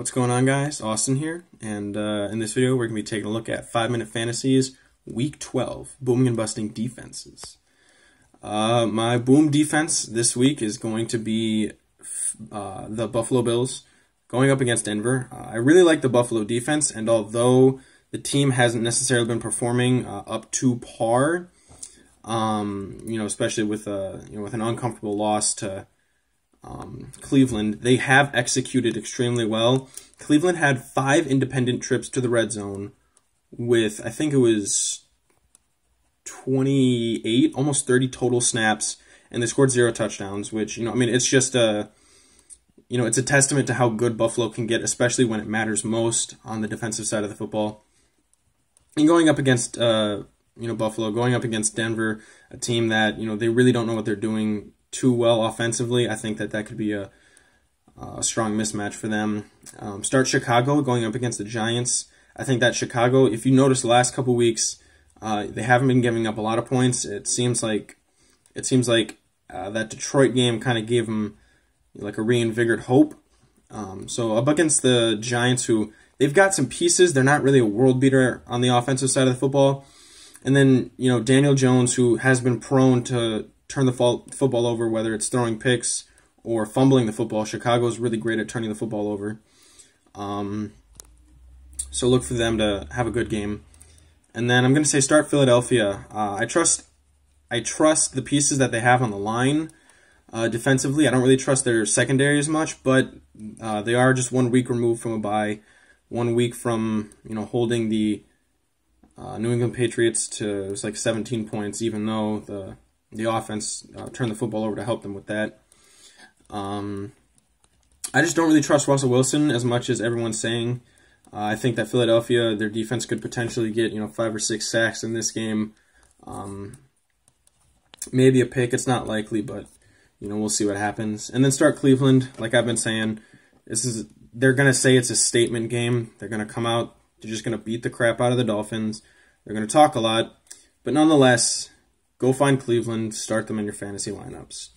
What's going on, guys? Austin here, and uh, in this video, we're going to be taking a look at 5 Minute Fantasies Week 12 Booming and Busting Defenses. Uh, my boom defense this week is going to be uh, the Buffalo Bills going up against Denver. Uh, I really like the Buffalo defense, and although the team hasn't necessarily been performing uh, up to par, um, you know, especially with a you know with an uncomfortable loss to um, Cleveland, they have executed extremely well. Cleveland had five independent trips to the red zone with, I think it was 28, almost 30 total snaps, and they scored zero touchdowns, which, you know, I mean, it's just a, you know, it's a testament to how good Buffalo can get, especially when it matters most on the defensive side of the football. And going up against, uh, you know, Buffalo, going up against Denver, a team that, you know, they really don't know what they're doing too well offensively. I think that that could be a, a strong mismatch for them. Um, start Chicago going up against the Giants. I think that Chicago, if you notice the last couple weeks, uh, they haven't been giving up a lot of points. It seems like it seems like uh, that Detroit game kind of gave them like a reinvigorated hope. Um, so up against the Giants, who they've got some pieces, they're not really a world beater on the offensive side of the football. And then you know Daniel Jones, who has been prone to turn the football over, whether it's throwing picks or fumbling the football. Chicago is really great at turning the football over. Um, so look for them to have a good game. And then I'm going to say start Philadelphia. Uh, I trust I trust the pieces that they have on the line uh, defensively. I don't really trust their secondary as much, but uh, they are just one week removed from a bye, one week from you know holding the uh, New England Patriots to it was like 17 points, even though the the offense, uh, turn the football over to help them with that. Um, I just don't really trust Russell Wilson as much as everyone's saying. Uh, I think that Philadelphia, their defense could potentially get you know five or six sacks in this game. Um, maybe a pick. It's not likely, but you know we'll see what happens. And then start Cleveland. Like I've been saying, this is they're gonna say it's a statement game. They're gonna come out. They're just gonna beat the crap out of the Dolphins. They're gonna talk a lot, but nonetheless, Go find Cleveland, start them in your fantasy lineups.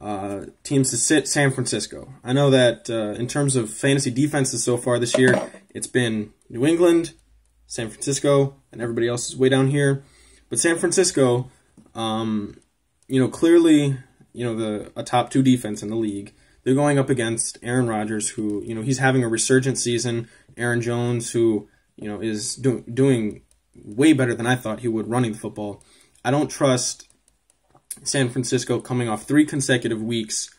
Uh, teams to sit San Francisco. I know that uh, in terms of fantasy defenses so far this year, it's been New England, San Francisco, and everybody else is way down here. But San Francisco, um, you know, clearly, you know, the a top two defense in the league. They're going up against Aaron Rodgers, who you know he's having a resurgent season. Aaron Jones, who you know is do- doing way better than I thought he would running the football. I don't trust San Francisco coming off three consecutive weeks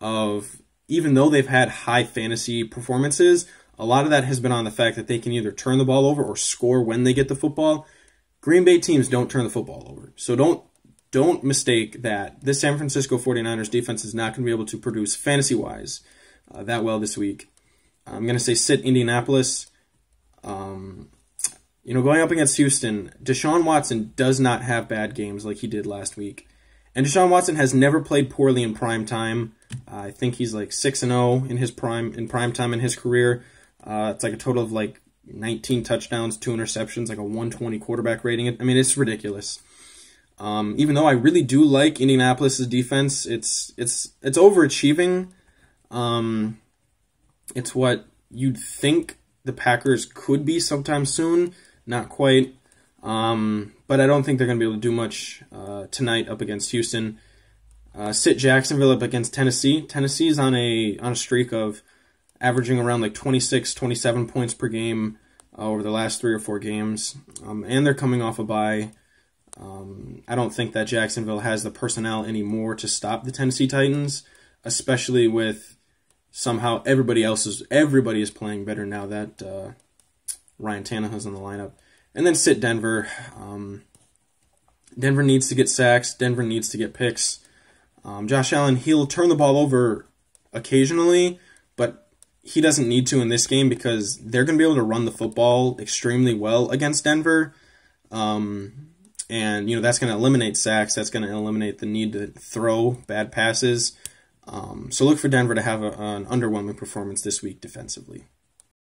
of, even though they've had high fantasy performances, a lot of that has been on the fact that they can either turn the ball over or score when they get the football. Green Bay teams don't turn the football over. So don't don't mistake that this San Francisco 49ers defense is not going to be able to produce fantasy wise uh, that well this week. I'm going to say sit Indianapolis. Um, you know, going up against Houston, Deshaun Watson does not have bad games like he did last week. And Deshaun Watson has never played poorly in prime time. Uh, I think he's like 6 and 0 in his prime in prime time in his career. Uh, it's like a total of like 19 touchdowns, two interceptions, like a 120 quarterback rating. I mean, it's ridiculous. Um, even though I really do like Indianapolis's defense, it's it's it's overachieving. Um, it's what you'd think the Packers could be sometime soon not quite. Um, but I don't think they're going to be able to do much uh, tonight up against Houston. Uh, sit Jacksonville up against Tennessee. Tennessee is on a on a streak of averaging around like 26, 27 points per game uh, over the last three or four games, um, and they're coming off a bye. Um, I don't think that Jacksonville has the personnel anymore to stop the Tennessee Titans, especially with somehow everybody else is everybody is playing better now that uh, Ryan Tannehill's in the lineup. And then sit Denver. Um, Denver needs to get sacks. Denver needs to get picks. Um, Josh Allen, he'll turn the ball over occasionally, but he doesn't need to in this game because they're going to be able to run the football extremely well against Denver. Um, and, you know, that's going to eliminate sacks. That's going to eliminate the need to throw bad passes. Um, so look for Denver to have a, an underwhelming performance this week defensively.